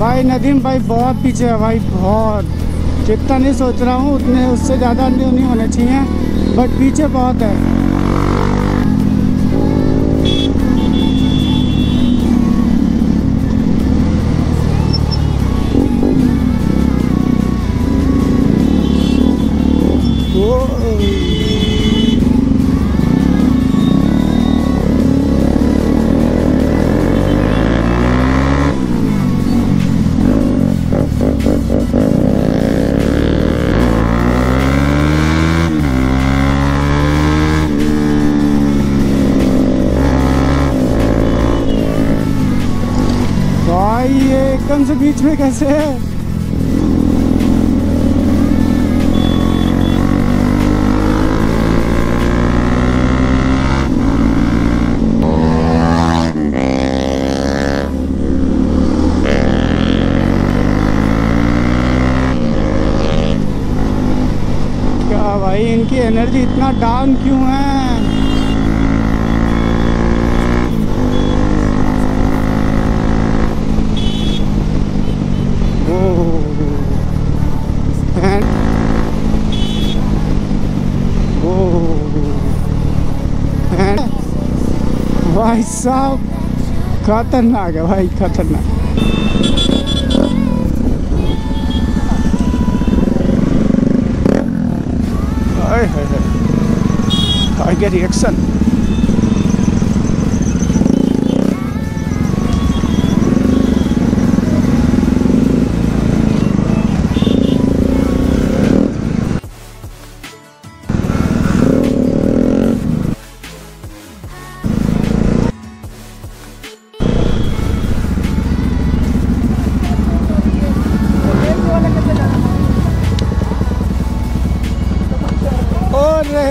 भाई नदीम भाई बहुत पीछे है भाई, बहुत। जितना नहीं सोच रहा हूँ, उतने उससे ज़्यादा नहीं होने चाहिए। बट पीछे बहुत है। भाई एकदम से बीच में कैसे है? भाई इनकी एनर्जी इतना डाउन क्यों है? भाई साहब खतरनाक है भाई खतरनाक हाय हाय हाय आगे रिएक्शन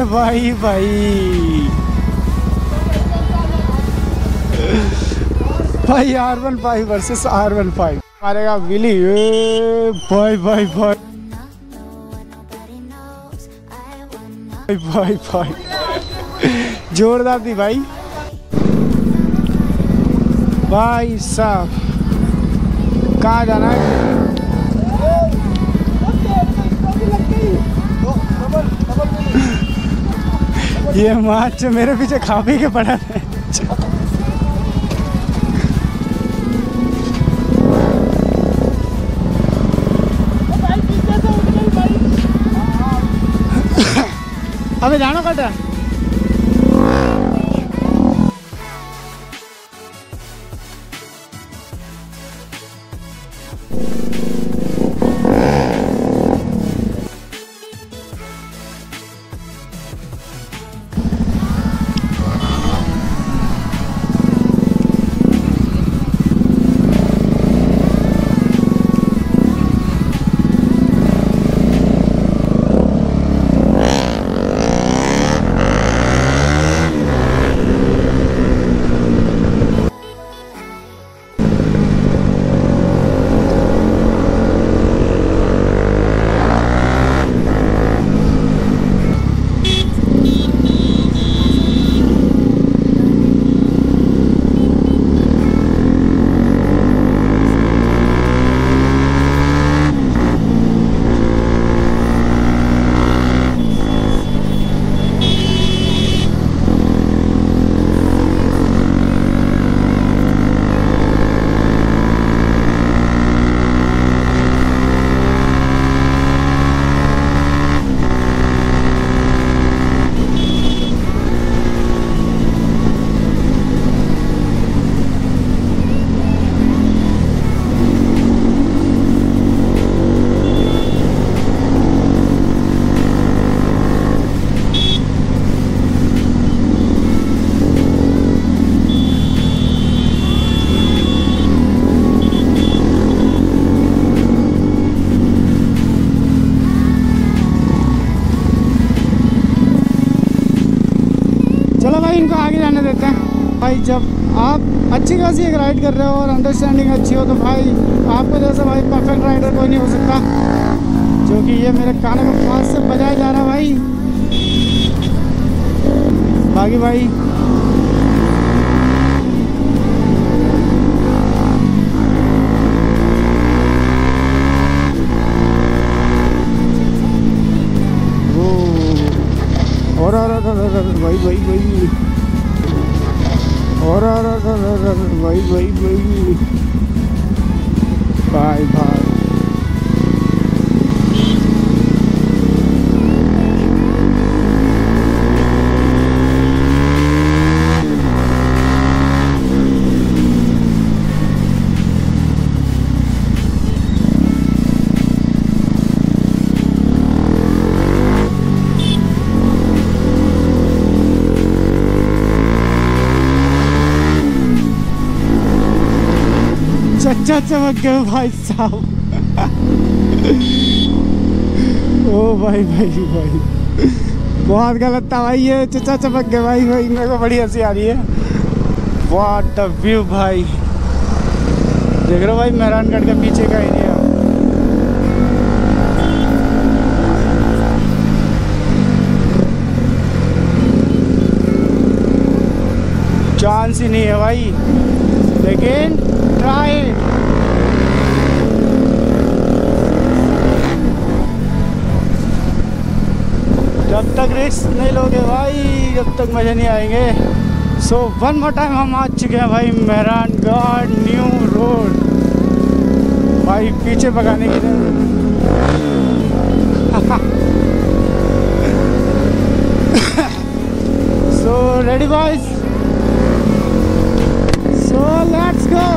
अरे भाई भाई। भाई R one five versus R one five मारेगा विली भाई भाई भाई। भाई भाई भाई। जोरदार थी भाई। भाई साहब कहाँ जाना है? ये माच मेरे पीछे खा पी के पड़ा है। अभी जाना कट। है अच्छी खासी एक राइड कर रहे हो और अंडरस्टैंडिंग अच्छी हो तो भाई आपको जैसा भाई परफेक्ट राइडर कोई नहीं हो सकता। जो कि ये मेरे कानों में खास से बजाया जा रहा भाई। बाकी भाई और और वही वही वही और आ रहा था भाई भाई भाई भाई भाई चच्चा चमक गए भाई साहब। ओ भाई भाई भाई। बहुत गलत था भाई ये, चचा चमक गए भाई भाई, मेरे को बड़ी हँसी आ रही है। वाट द व्यू भाई। देख रहे हो भाई मेहरानगढ़ के पीछे का एरिया चांस ही नहीं है भाई। लेकिन ट्राई जब तक रिस्क नहीं लोगे भाई, जब तक मज़े नहीं आएँगे। सो वन मोर टाइम हम आ चुके हैं भाई मेहरानगढ़ न्यू रोड। भाई, पीछे भगाने के लिए so ready boys so let's go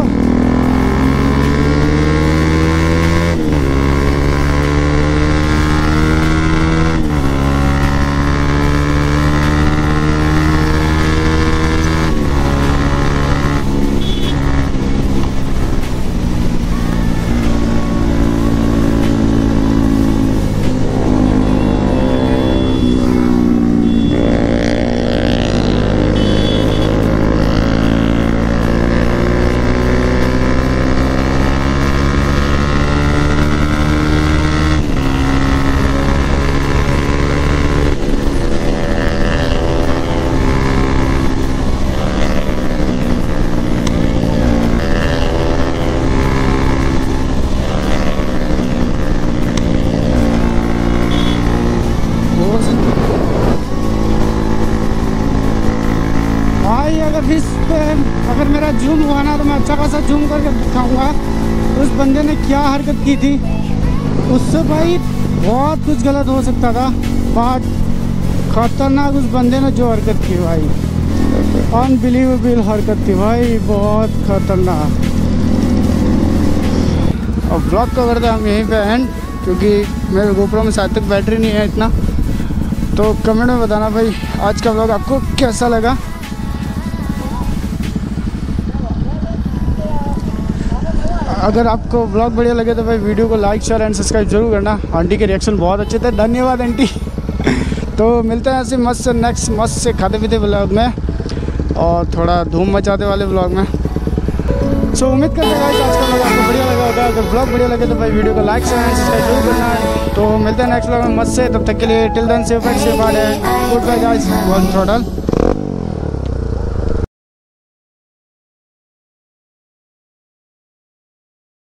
भाई अगर इस पे अगर मेरा जूम हुआ ना तो मैं अच्छा खासा जूम करके दिखाऊँगा। उस बंदे ने क्या हरकत की थी? उससे भाई बहुत कुछ गलत हो सकता था बट खतरनाक उस बंदे ने जो हरकत की भाई। अनबिलीवेबल हरकत थी भाई, बहुत खतरनाक। और ब्लॉग को करते हम यहीं पे एंड क्योंकि मेरे गोप्रो में शायद तक बैटरी नहीं है इतना। तो कमेंट में बताना भाई, आज का ब्लॉग आपको कैसा लगा? अगर आपको ब्लॉग बढ़िया लगे तो भाई वीडियो को लाइक शेयर एंड सब्सक्राइब ज़रूर करना। आंटी के रिएक्शन बहुत अच्छे थे। धन्यवाद, आंटी। तो मिलते हैं ऐसे मस्त से नेक्स्ट मस्त से खाते पीते ब्लॉग में। और थोड़ा धूम मचाते वाले ब्लॉग में। सो उम्मीद करते हैं आज का ब्लॉग आपको बढ़िया लगा होगा। अगर ब्लॉग बढ़िया लगे तो भाई वीडियो को लाइक शेयर एंड सब्सक्राइब ज़रूर करना। तो मिलते हैं नेक्स्ट ब्लॉग में मस्त से। तब तक के लिए till then safe and safe good bye guys one